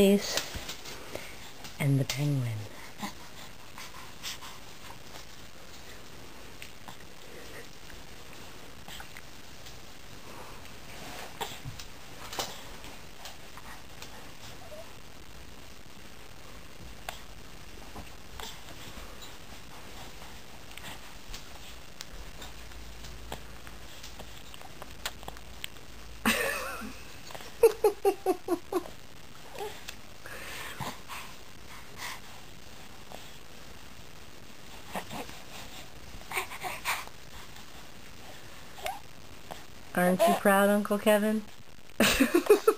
and the penguin. Aren't you proud, Uncle Kevin?